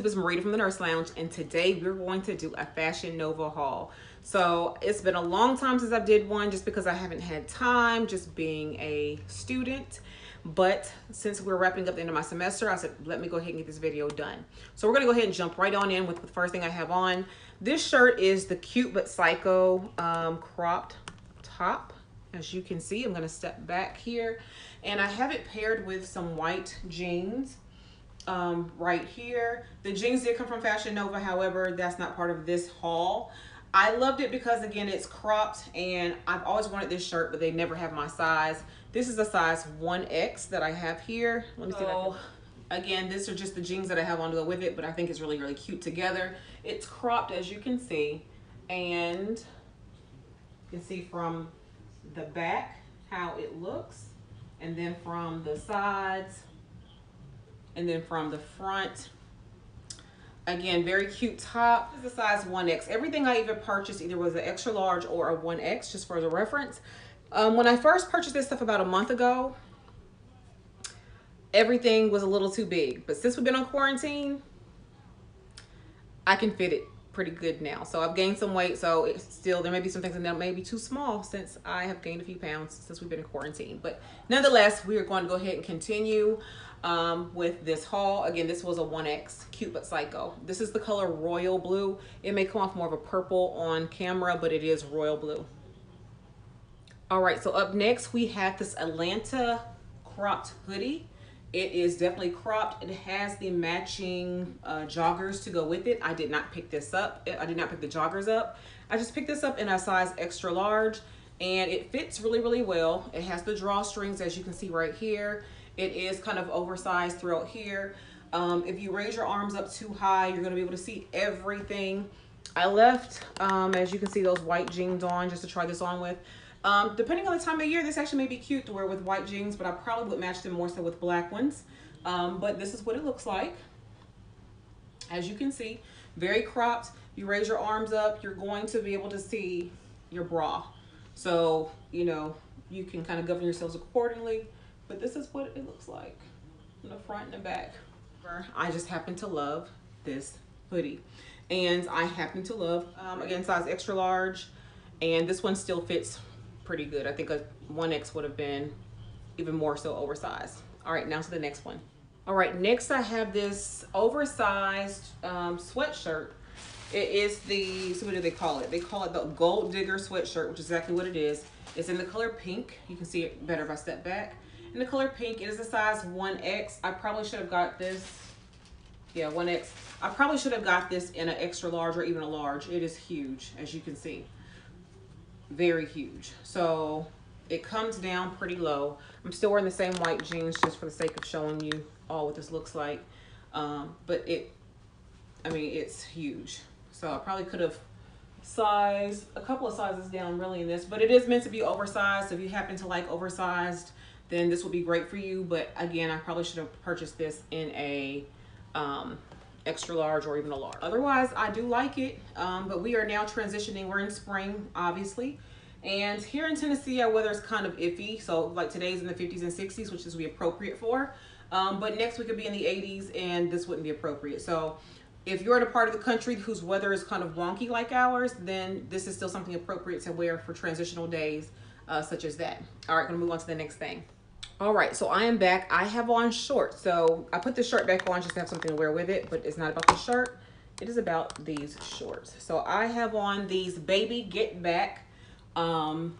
YouTube, it's Marita from the Nurse Lounge and today we're going to do a Fashion Nova haul. So it's been a long time since I did one just because I haven't had time just being a student. But since we're wrapping up the end of my semester, I said, let me go ahead and get this video done. So we're gonna go ahead and jump right on in with the first thing I have on. This shirt is the Cute But Psycho um, cropped top. As you can see, I'm gonna step back here and I have it paired with some white jeans um, right here. The jeans did come from Fashion Nova, however, that's not part of this haul. I loved it because again, it's cropped and I've always wanted this shirt, but they never have my size. This is a size 1X that I have here. Let me see so, Again, these are just the jeans that I have on to go with it, but I think it's really, really cute together. It's cropped as you can see, and you can see from the back how it looks, and then from the sides, and then from the front again very cute top. This is a size 1x everything i even purchased either was an extra large or a 1x just for the reference. Um, when i first purchased this stuff about a month ago everything was a little too big. But since we've been on quarantine i can fit it pretty good now. So i've gained some weight. So it's still there may be some things that may be too small since i have gained a few pounds since we've been in quarantine. But nonetheless we are going to go ahead and continue um, with this haul. Again, this was a 1X, cute but psycho. This is the color royal blue. It may come off more of a purple on camera, but it is royal blue. All right, so up next we have this Atlanta cropped hoodie. It is definitely cropped. It has the matching uh, joggers to go with it. I did not pick this up. I did not pick the joggers up. I just picked this up in a size extra large and it fits really, really well. It has the drawstrings as you can see right here. It is kind of oversized throughout here. Um, if you raise your arms up too high, you're gonna be able to see everything. I left, um, as you can see, those white jeans on just to try this on with. Um, depending on the time of year, this actually may be cute to wear with white jeans, but I probably would match them more so with black ones. Um, but this is what it looks like. As you can see, very cropped. You raise your arms up, you're going to be able to see your bra. So, you know, you can kind of govern yourselves accordingly. But this is what it looks like in the front and the back. I just happen to love this hoodie. And I happen to love, um, again, size extra large. And this one still fits pretty good. I think a 1X would have been even more so oversized. All right, now to the next one. All right, next I have this oversized um, sweatshirt. It is the, so what do they call it? They call it the Gold Digger sweatshirt, which is exactly what it is. It's in the color pink. You can see it better if I step back in the color pink. It is a size 1X. I probably should have got this. Yeah, 1X. I probably should have got this in an extra large or even a large. It is huge, as you can see. Very huge. So it comes down pretty low. I'm still wearing the same white jeans just for the sake of showing you all what this looks like. Um, but it, I mean, it's huge. So I probably could have sized a couple of sizes down really in this, but it is meant to be oversized. So if you happen to like oversized then this will be great for you. But again, I probably should have purchased this in a um, extra large or even a large. Otherwise, I do like it, um, but we are now transitioning. We're in spring, obviously. And here in Tennessee, our weather is kind of iffy. So like today's in the 50s and 60s, which is be appropriate for. Um, but next we could be in the 80s and this wouldn't be appropriate. So if you're in a part of the country whose weather is kind of wonky like ours, then this is still something appropriate to wear for transitional days uh, such as that. All right, gonna move on to the next thing. All right, so I am back. I have on shorts. So I put the shirt back on just to have something to wear with it, but it's not about the shirt. It is about these shorts. So I have on these Baby Get Back um,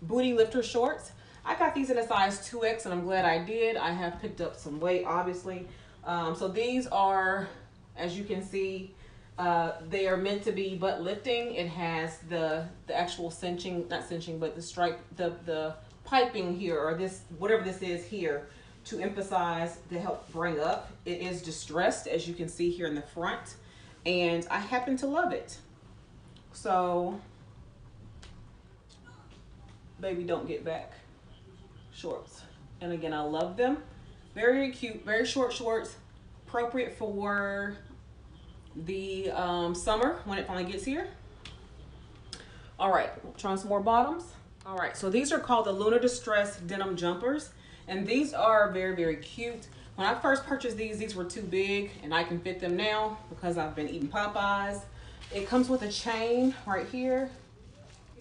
booty lifter shorts. I got these in a size 2X and I'm glad I did. I have picked up some weight, obviously. Um, so these are, as you can see, uh, they are meant to be butt lifting. It has the, the actual cinching, not cinching, but the stripe, the, the piping here or this, whatever this is here to emphasize to help bring up. It is distressed as you can see here in the front and I happen to love it. So baby don't get back shorts. And again, I love them. Very cute, very short shorts, appropriate for the um, summer when it finally gets here. All right, trying some more bottoms. All right, so these are called the Lunar Distress Denim Jumpers. And these are very, very cute. When I first purchased these, these were too big and I can fit them now because I've been eating Popeyes. It comes with a chain right here.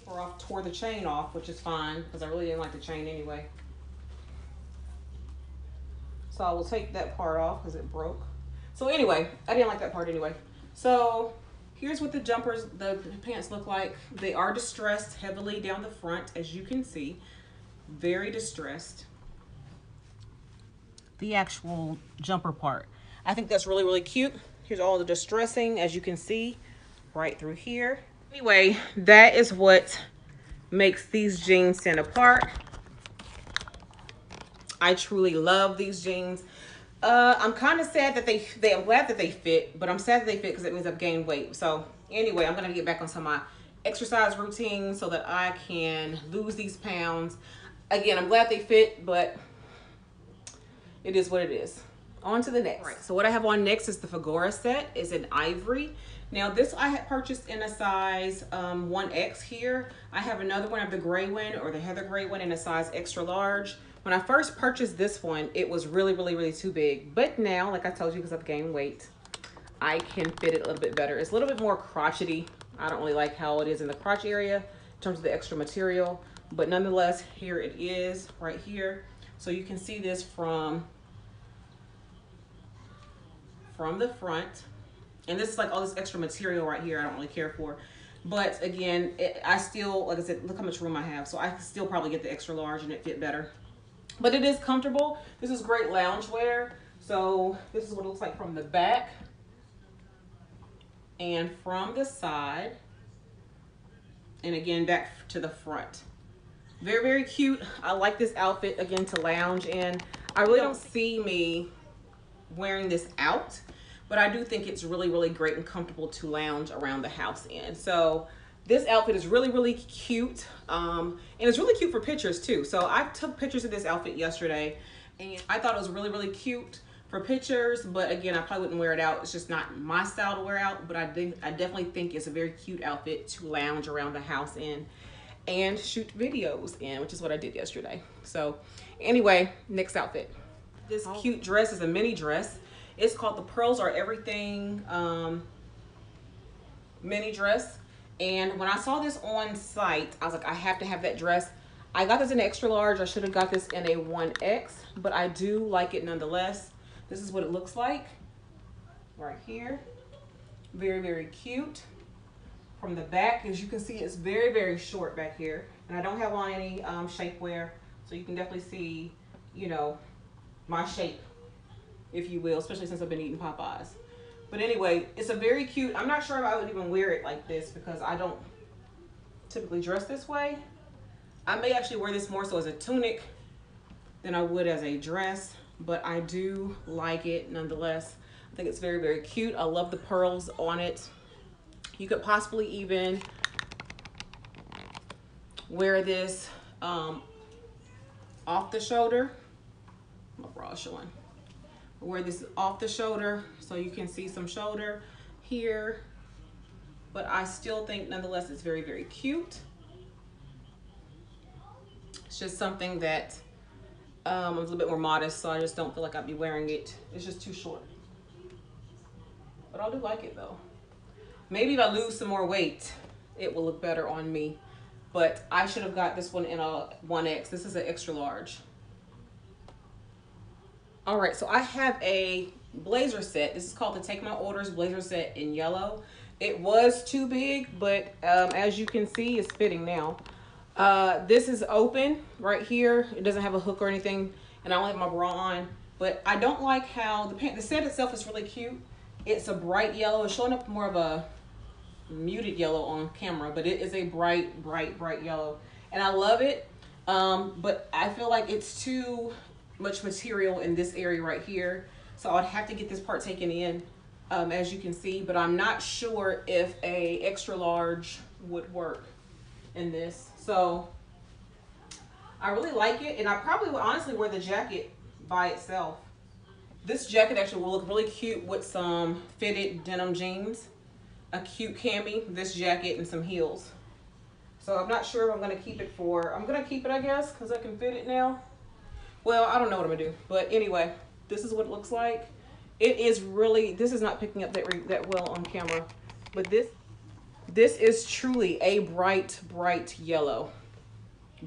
Or off tore the chain off, which is fine because I really didn't like the chain anyway. So I will take that part off because it broke. So anyway, I didn't like that part anyway. So here's what the jumpers, the pants look like. They are distressed heavily down the front, as you can see. Very distressed. The actual jumper part. I think that's really, really cute. Here's all the distressing, as you can see, right through here. Anyway, that is what makes these jeans stand apart. I truly love these jeans. Uh, I'm kind of sad that they, they, I'm glad that they fit, but I'm sad that they fit because it means I've gained weight. So anyway, I'm going to get back on some of my exercise routine so that I can lose these pounds. Again, I'm glad they fit, but it is what it is. On to the next. Right, so what I have on next is the Fagora set. It's in ivory. Now this I had purchased in a size um, 1X here. I have another one of the gray one or the heather gray one in a size extra large. When I first purchased this one, it was really, really, really too big. But now, like I told you, because I've gained weight, I can fit it a little bit better. It's a little bit more crotchety. I don't really like how it is in the crotch area in terms of the extra material. But nonetheless, here it is right here. So you can see this from, from the front. And this is like all this extra material right here I don't really care for. But again, it, I still, like I said, look how much room I have. So I can still probably get the extra large and it fit better but it is comfortable. This is great lounge wear. So this is what it looks like from the back and from the side. And again, back to the front. Very, very cute. I like this outfit again to lounge in. I really don't see me wearing this out, but I do think it's really, really great and comfortable to lounge around the house in. So this outfit is really, really cute. Um, and it's really cute for pictures too. So I took pictures of this outfit yesterday and I thought it was really, really cute for pictures. But again, I probably wouldn't wear it out. It's just not my style to wear out. But I, think, I definitely think it's a very cute outfit to lounge around the house in and shoot videos in, which is what I did yesterday. So anyway, next outfit. This oh. cute dress is a mini dress. It's called the Pearls Are Everything um, mini dress. And when I saw this on site, I was like, I have to have that dress. I got this in extra large. I should have got this in a 1X, but I do like it nonetheless. This is what it looks like right here. Very, very cute. From the back, as you can see, it's very, very short back here. And I don't have on any um, shapewear, so you can definitely see, you know, my shape, if you will, especially since I've been eating Popeyes. But anyway, it's a very cute, I'm not sure if I would even wear it like this because I don't typically dress this way. I may actually wear this more so as a tunic than I would as a dress, but I do like it nonetheless. I think it's very, very cute. I love the pearls on it. You could possibly even wear this um, off the shoulder. My bra showing wear this is off the shoulder so you can see some shoulder here. But I still think nonetheless it's very, very cute. It's just something that um, I'm a little bit more modest, so I just don't feel like I'd be wearing it. It's just too short. But I do like it though. Maybe if I lose some more weight, it will look better on me. But I should have got this one in a 1X. This is an extra large. All right, so I have a blazer set. This is called the Take My Orders blazer set in yellow. It was too big, but um, as you can see, it's fitting now. Uh, this is open right here. It doesn't have a hook or anything, and I only have my bra on. But I don't like how the pant, the set itself is really cute. It's a bright yellow. It's showing up more of a muted yellow on camera, but it is a bright, bright, bright yellow. And I love it, um, but I feel like it's too much material in this area right here. So I'd have to get this part taken in, um, as you can see, but I'm not sure if a extra large would work in this. So I really like it, and I probably would honestly wear the jacket by itself. This jacket actually will look really cute with some fitted denim jeans, a cute cami, this jacket, and some heels. So I'm not sure if I'm gonna keep it for, I'm gonna keep it I guess, cause I can fit it now. Well, I don't know what I'm gonna do, but anyway, This is what it looks like. It is really, this is not picking up that, that well on camera, but this, this is truly a bright, bright yellow.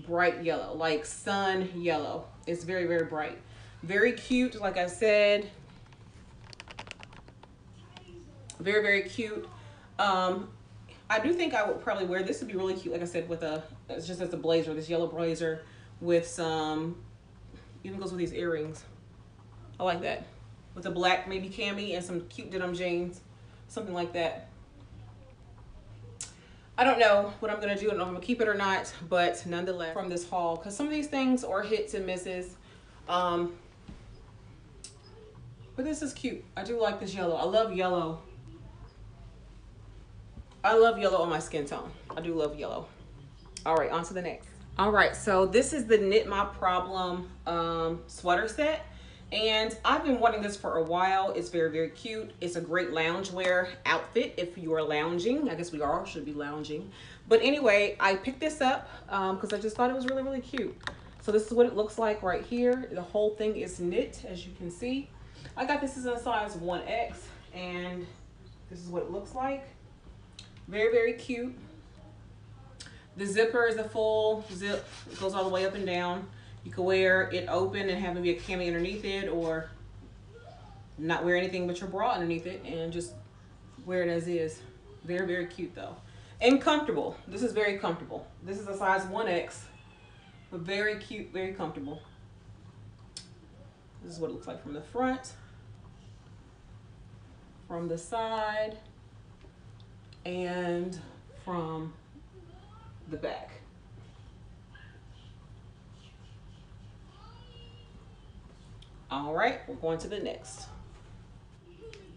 Bright yellow, like sun yellow. It's very, very bright. Very cute, like I said. Very, very cute. Um, I do think I would probably wear this would be really cute, like I said, with a it's just as a blazer, this yellow blazer with some even goes with these earrings. I like that. With a black maybe cami and some cute denim jeans, something like that. I don't know what I'm gonna do and if I'm gonna keep it or not, but nonetheless from this haul, because some of these things are hits and misses. Um, but this is cute. I do like this yellow. I love yellow I love yellow on my skin tone. I do love yellow. All right, on to the next. All right, so this is the Knit My Problem um, sweater set. And I've been wanting this for a while. It's very, very cute. It's a great loungewear outfit if you are lounging. I guess we all should be lounging. But anyway, I picked this up because um, I just thought it was really, really cute. So this is what it looks like right here. The whole thing is knit, as you can see. I got this in a size 1X, and this is what it looks like. Very, very cute. The zipper is a full zip. It goes all the way up and down. You can wear it open and have maybe a cami underneath it or not wear anything but your bra underneath it and just wear it as is. Very, very cute though. And comfortable. This is very comfortable. This is a size 1X, but very cute, very comfortable. This is what it looks like from the front, from the side and from the back. All right, we're going to the next.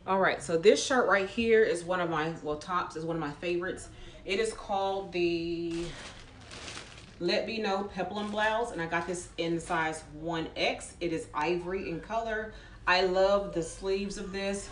All right, so this shirt right here is one of my, well, tops is one of my favorites. It is called the Let Me Know Peplum Blouse, and I got this in size 1X. It is ivory in color. I love the sleeves of this,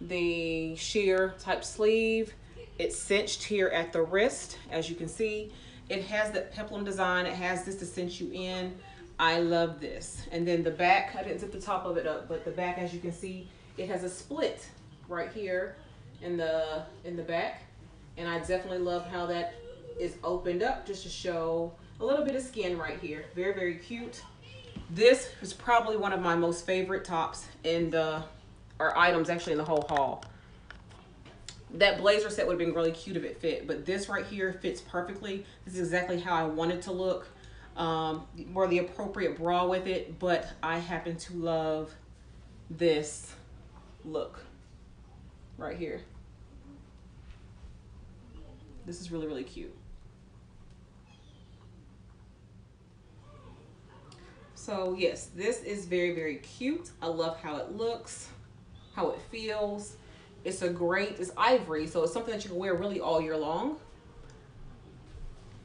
the sheer type sleeve. It's cinched here at the wrist, as you can see. It has that peplum design. It has this to cinch you in. I love this. And then the back, I didn't zip the top of it up, but the back, as you can see, it has a split right here in the in the back. And I definitely love how that is opened up just to show a little bit of skin right here. Very, very cute. This is probably one of my most favorite tops in the, or items actually in the whole haul that blazer set would have been really cute if it fit, but this right here fits perfectly. This is exactly how I wanted to look. Um, wore the appropriate bra with it, but I happen to love this look right here. This is really, really cute. So yes, this is very, very cute. I love how it looks, how it feels. It's a great, it's ivory, so it's something that you can wear really all year long.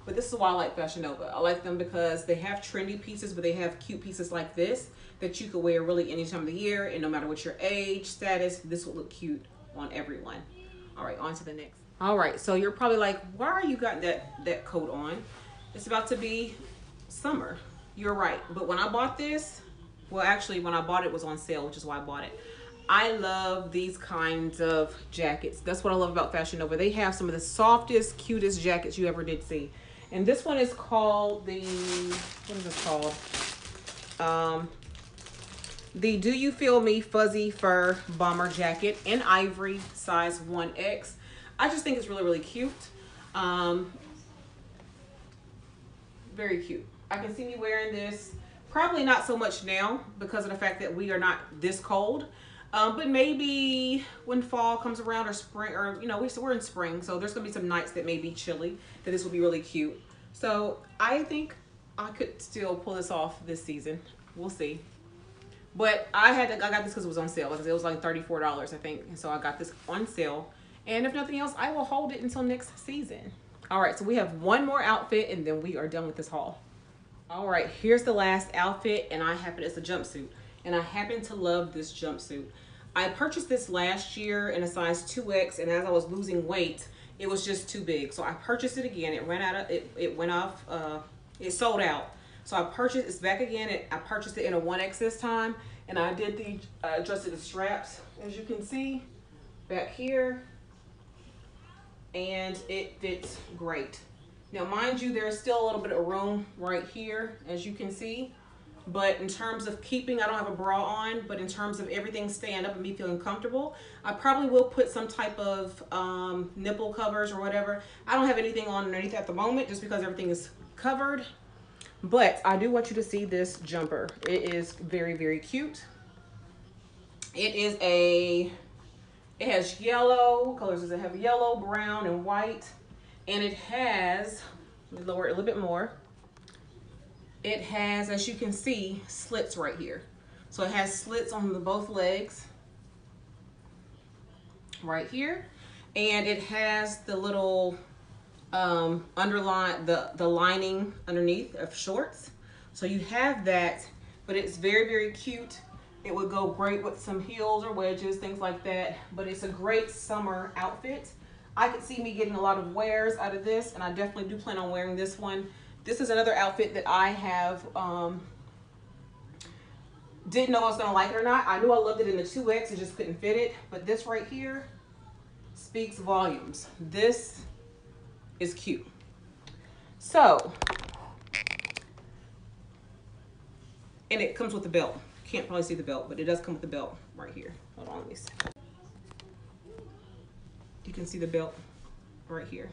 But this is why I like Fashion Nova. I like them because they have trendy pieces, but they have cute pieces like this that you could wear really any time of the year. And no matter what your age, status, this will look cute on everyone. All right, on to the next. All right, so you're probably like, why are you got that, that coat on? It's about to be summer. You're right. But when I bought this, well, actually, when I bought it was on sale, which is why I bought it. I love these kinds of jackets. That's what I love about Fashion Nova. They have some of the softest, cutest jackets you ever did see. And this one is called the, what is this called? Um, the Do You Feel Me Fuzzy Fur Bomber Jacket in Ivory, size 1X. I just think it's really, really cute. Um, very cute. I can see me wearing this probably not so much now because of the fact that we are not this cold. Um, but maybe when fall comes around or spring or, you know, we're in spring. So there's to be some nights that may be chilly that this will be really cute. So I think I could still pull this off this season. We'll see. But I had to, I got this because it was on sale. It was like $34, I think. And so I got this on sale. And if nothing else, I will hold it until next season. All right, so we have one more outfit and then we are done with this haul. All right, here's the last outfit and I happen, it's a jumpsuit and I happen to love this jumpsuit. I purchased this last year in a size 2X and as I was losing weight, it was just too big. So I purchased it again. It ran out of, it, it went off, uh, it sold out. So I purchased, it's back again. It, I purchased it in a 1X this time And I did the uh, adjusted the straps, as you can see, back here. And it fits great. Now, mind you, there's still a little bit of room right here, as you can see. But in terms of keeping, I don't have a bra on, but in terms of everything staying up and me feeling comfortable, I probably will put some type of um, nipple covers or whatever. I don't have anything on underneath at the moment just because everything is covered. But I do want you to see this jumper. It is very, very cute. It is a, it has yellow, colors does it have? Yellow, brown, and white. And it has, let me lower it a little bit more it has, as you can see, slits right here. So it has slits on the both legs right here. And it has the little um, underline, the, the lining underneath of shorts. So you have that, but it's very, very cute. It would go great with some heels or wedges, things like that. But it's a great summer outfit. I could see me getting a lot of wears out of this, and I definitely do plan on wearing this one this is another outfit that I have, um, didn't know I was gonna like it or not. I knew I loved it in the 2X, it just couldn't fit it. But this right here speaks volumes. This is cute. So, and it comes with the belt. Can't probably see the belt, but it does come with the belt right here. Hold on, let me see. You can see the belt right here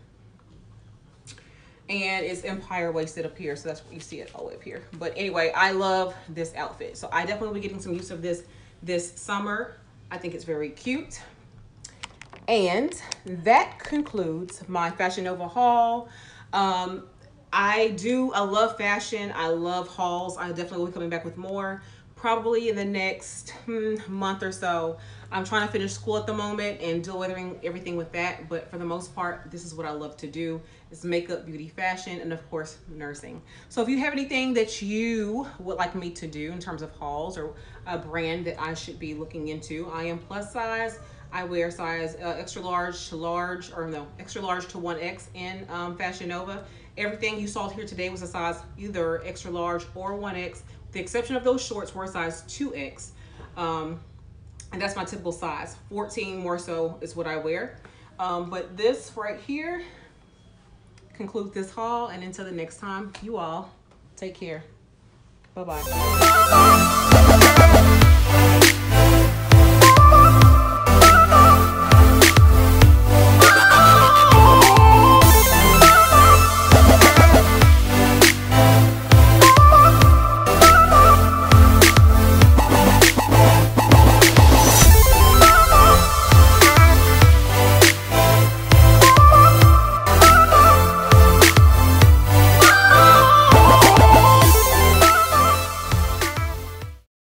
and it's empire waisted up here so that's what you see it all up here. But anyway i love this outfit. So i definitely will be getting some use of this this summer. I think it's very cute. And that concludes my fashion nova haul. Um i do i love fashion. I love hauls. I definitely will be coming back with more probably in the next hmm, month or so I'm trying to finish school at the moment and deal with everything with that. But for the most part, this is what I love to do is makeup, beauty, fashion, and of course, nursing. So if you have anything that you would like me to do in terms of hauls or a brand that I should be looking into, I am plus size. I wear size uh, extra large to large, or no, extra large to 1X in um, Fashion Nova. Everything you saw here today was a size either extra large or 1X the exception of those shorts were size 2X. Um, and that's my typical size. 14 more so is what I wear. Um, but this right here concludes this haul. And until the next time, you all take care. Bye-bye.